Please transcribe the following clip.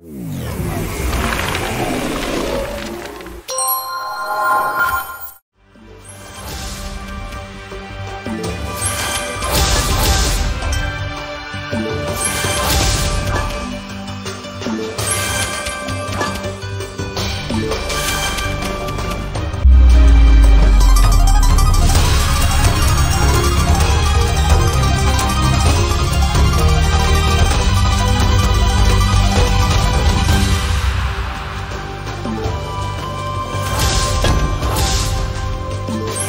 Mm. Música